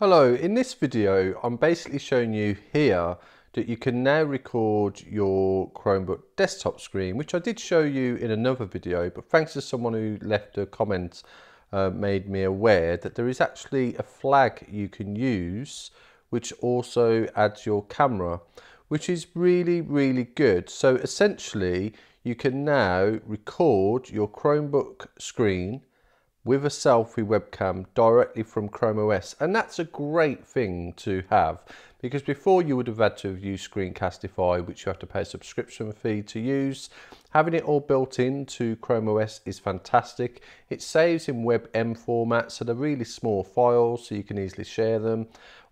Hello, in this video I'm basically showing you here that you can now record your Chromebook desktop screen which I did show you in another video but thanks to someone who left a comment uh, made me aware that there is actually a flag you can use which also adds your camera which is really really good. So essentially you can now record your Chromebook screen with a selfie webcam directly from Chrome OS. And that's a great thing to have because before you would have had to have used Screencastify, which you have to pay a subscription fee to use. Having it all built into Chrome OS is fantastic. It saves in WebM format, so they're really small files, so you can easily share them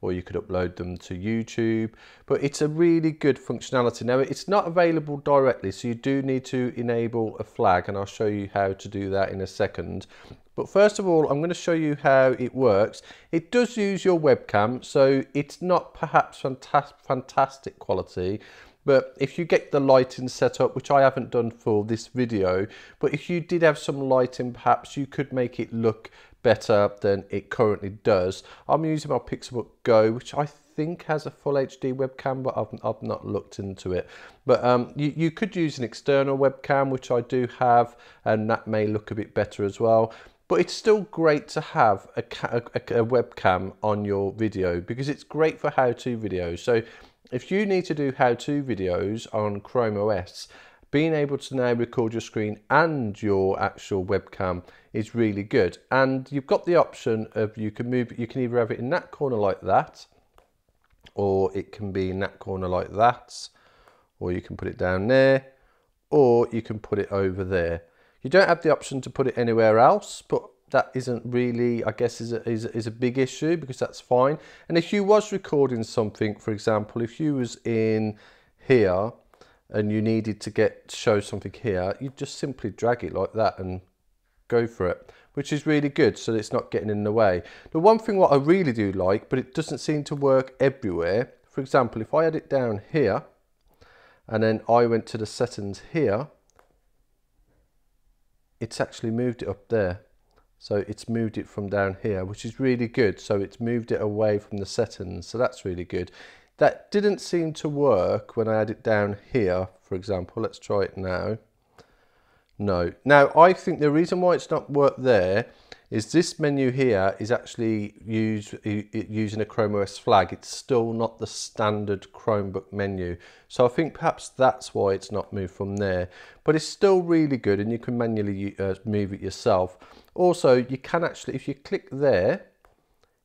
or you could upload them to YouTube. But it's a really good functionality. Now, it's not available directly, so you do need to enable a flag, and I'll show you how to do that in a second. But first of all, I'm going to show you how it works. It does use your webcam, so it's not perhaps fantastic quality, but if you get the lighting set up, which I haven't done for this video, but if you did have some lighting, perhaps you could make it look better than it currently does. I'm using my Pixelbook Go, which I think has a full HD webcam, but I've, I've not looked into it. But um, you, you could use an external webcam, which I do have, and that may look a bit better as well but it's still great to have a, a, a, webcam on your video because it's great for how-to videos. So if you need to do how-to videos on Chrome OS, being able to now record your screen and your actual webcam is really good. And you've got the option of you can move, you can either have it in that corner like that, or it can be in that corner like that, or you can put it down there, or you can put it over there. You don't have the option to put it anywhere else, but that isn't really, I guess, is a, is, is a big issue because that's fine. And if you was recording something, for example, if you was in here and you needed to get show something here, you just simply drag it like that and go for it, which is really good so it's not getting in the way. The one thing what I really do like, but it doesn't seem to work everywhere, for example, if I had it down here and then I went to the settings here, it's actually moved it up there. So it's moved it from down here, which is really good. So it's moved it away from the settings. So that's really good. That didn't seem to work when I had it down here, for example. Let's try it now. No. Now, I think the reason why it's not worked there is this menu here is actually used using a Chrome OS flag. It's still not the standard Chromebook menu. So I think perhaps that's why it's not moved from there. But it's still really good and you can manually uh, move it yourself. Also, you can actually, if you click there,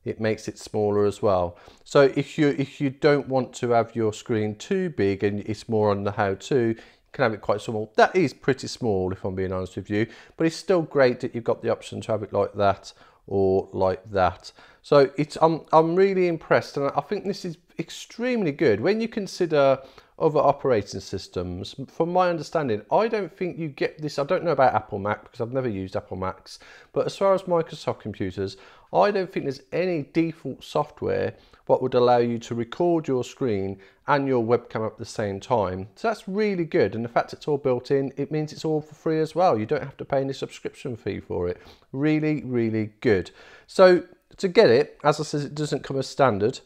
it makes it smaller as well. So if you if you don't want to have your screen too big and it's more on the how-to, can have it quite small. That is pretty small if I'm being honest with you, but it's still great that you've got the option to have it like that or like that. So it's I'm, I'm really impressed and I think this is extremely good when you consider other operating systems. From my understanding, I don't think you get this. I don't know about Apple Mac because I've never used Apple Macs, but as far as Microsoft computers, I don't think there's any default software what would allow you to record your screen and your webcam at the same time. So that's really good. And the fact it's all built in, it means it's all for free as well. You don't have to pay any subscription fee for it. Really, really good. So to get it, as I said, it doesn't come as standard.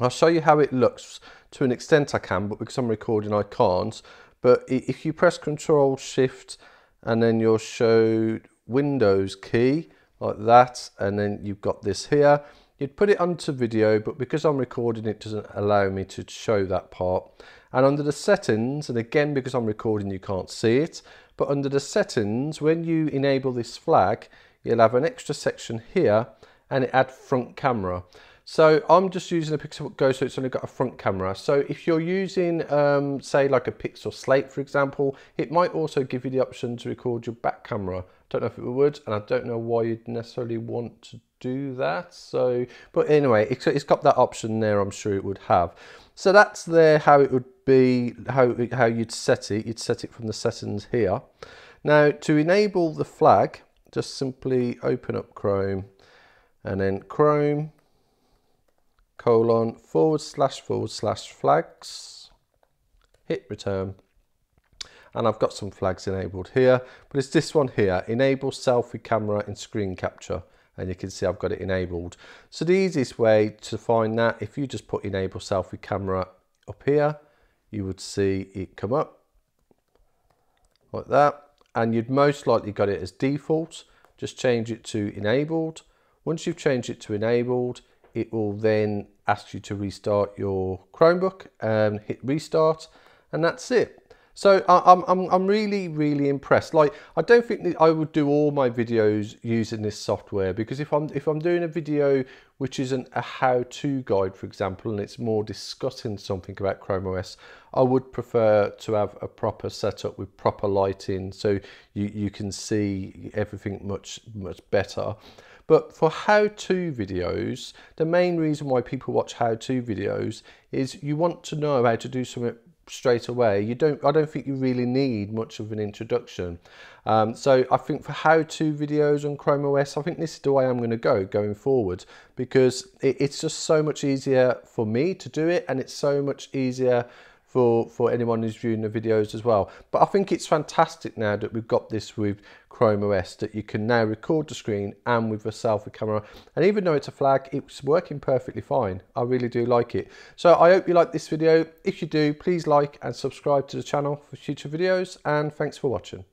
I'll show you how it looks to an extent I can, but because I'm recording, I can't. But if you press Control Shift and then you'll show Windows key like that, and then you've got this here, You'd put it onto video, but because I'm recording, it doesn't allow me to show that part. And under the settings, and again, because I'm recording, you can't see it, but under the settings, when you enable this flag, you'll have an extra section here and it add front camera. So I'm just using a Pixel Go, so it's only got a front camera. So if you're using, um, say like a Pixel Slate, for example, it might also give you the option to record your back camera. Don't know if it would, and I don't know why you'd necessarily want to do that. So, but anyway, it's, it's got that option there. I'm sure it would have. So that's there how it would be, how, how you'd set it. You'd set it from the settings here. Now to enable the flag, just simply open up Chrome and then Chrome colon forward slash forward slash flags, hit return. And I've got some flags enabled here, but it's this one here, enable selfie camera and screen capture and you can see I've got it enabled. So the easiest way to find that, if you just put enable selfie camera up here, you would see it come up like that. And you'd most likely got it as default. Just change it to enabled. Once you've changed it to enabled, it will then ask you to restart your Chromebook and hit restart and that's it. So I'm, I'm, I'm really, really impressed. Like, I don't think I would do all my videos using this software because if I'm, if I'm doing a video which isn't a how-to guide, for example, and it's more discussing something about Chrome OS, I would prefer to have a proper setup with proper lighting so you, you can see everything much, much better. But for how-to videos, the main reason why people watch how-to videos is you want to know how to do something straight away. You don't. I don't think you really need much of an introduction. Um, so I think for how-to videos on Chrome OS, I think this is the way I'm going to go going forward because it, it's just so much easier for me to do it, and it's so much easier for, for anyone who's viewing the videos as well. But I think it's fantastic now that we've got this with Chrome OS that you can now record the screen and with a selfie camera. And even though it's a flag, it's working perfectly fine. I really do like it. So I hope you like this video. If you do, please like and subscribe to the channel for future videos and thanks for watching.